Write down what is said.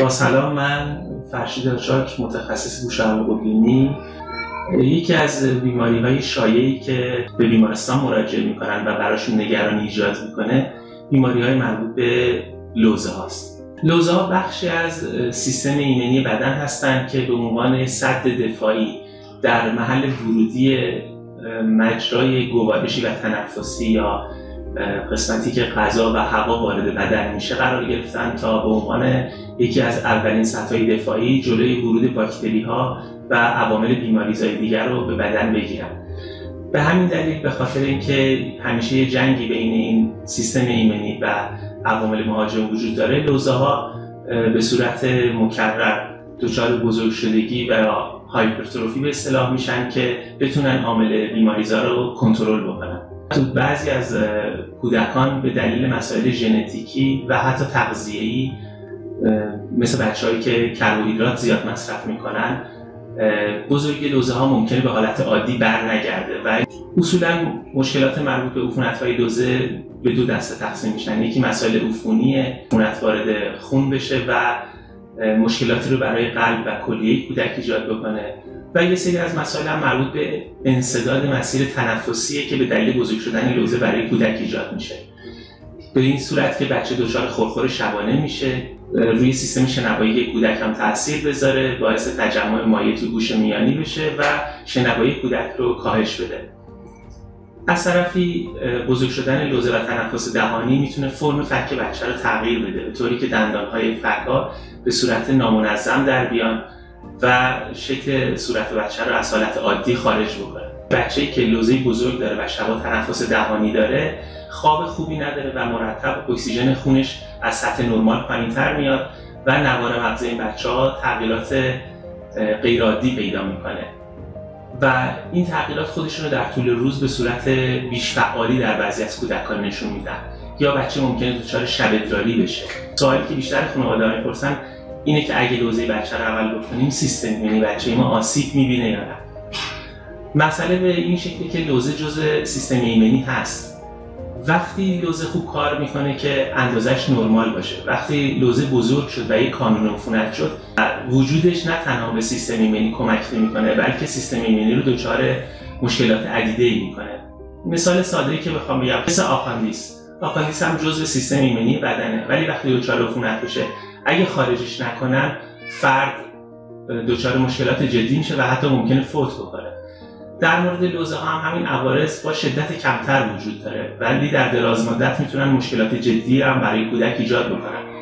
با سلام من فرشید آچاک متخصص گوش قلبینی یکی از بیماری های شایعی که به بیمارستان مراجعه می‌کنن و براشون نگرانی ایجاد می‌کنه بیماری های مربوط به لوزه هاست. لوزه ها بخشی از سیستم ایمنی بدن هستند که به عنوان صد دفاعی در محل ورودی مجرای گوارشی و تنفسی یا قسمتی که غذا و هوا وارد بدن میشه قرار گرفتن تا به عنوان یکی از اولین سطح دفاعی جلوی ورود باکتری ها و عوامل بیماریزای دیگر رو به بدن بگیرن. به همین دلیل به خاطر اینکه همیشه یه جنگی بین این سیستم ایمنی و عوامل مهاجم وجود داره لوزه ها به صورت مکرر دچار بزرگ شدگی و هایپرتروفی به اصطلاح میشن که بتونن عامل بیماریزا رو کنترل بکنن. تو بعضی از کودکان به دلیل مسائل ژنتیکی و حتی تغذیه‌ای مثل بچههایی که کربوهیدرات زیاد مصرف می‌کنن بزرگی دوزه ها ممکنه به حالت عادی بر نگرده و اصولا مشکلات مربوط به عفونت های دوزه به دو دسته تقسیم میشن. یکی مسائل عفونی عفونت وارد خون بشه و مشکلاتی رو برای قلب و کلیه کودک ایجاد بکنه. و یه سری از مسائل هم مربوط به انصداد مسیر تنفسیه که به دلیل بزرگ شدن لوزه برای کودک ایجاد میشه. به این صورت که بچه دچار خورخور شبانه میشه روی سیستم شنوایی کودک هم تاثیر بذاره باعث تجمع مایع تو گوش میانی بشه و شنوایی کودک رو کاهش بده. از طرفی بزرگ شدن لوزه و تنفس دهانی می‌تونه فرم فک بچه رو تغییر بده به طوری که دندانهای فکا به صورت نامنظم در بیان و شکل صورت بچه رو از حالت عادی خارج بکنه. بچه‌ای که لوزه بزرگ داره و شبا تنفس دهانی داره خواب خوبی نداره و مرتب اکسیژن خونش از سطح نرمال پایینتر میاد و نوار مغز این بچه ها تغییرات غیرعادی پیدا می‌کنه. و این تغییرات خودشون رو در طول روز به صورت بیش فعالی در بعضی از کودکان نشون میدن. یا بچه ممکنه دچار شب ادراری بشه. سوالی که بیشتر خانواده می‌پرسن اینه که اگه دوزه بچه رو اول بکنیم سیستم یعنی بچه ما آسیب می‌بینه یا نه؟ مسئله به این شکلی که لوزه جز سیستم ایمنی هست. وقتی لوزه خوب کار می‌کنه که اندازش نرمال باشه. وقتی لوزه بزرگ شد و یک کانون عفونت شد وجودش نه تنها به سیستم ایمنی کمک نمی‌کنه بلکه سیستم ایمنی رو دچار مشکلات عدیده ای می‌کنه. مثال ساده که بخوام بگم مثل آپاندیس آپاندیس هم جزء سیستم ایمنی بدنه. ولی وقتی دچار عفونت بشه اگه خارجش نکنن فرد دچار مشکلات جدی میشه و حتی ممکنه فوت بکنه در مورد لوزه هم همین عوارض با شدت کمتر وجود داره. ولی در دراز مدت می‌تونن مشکلات جدی هم برای کودک ایجاد بکنن.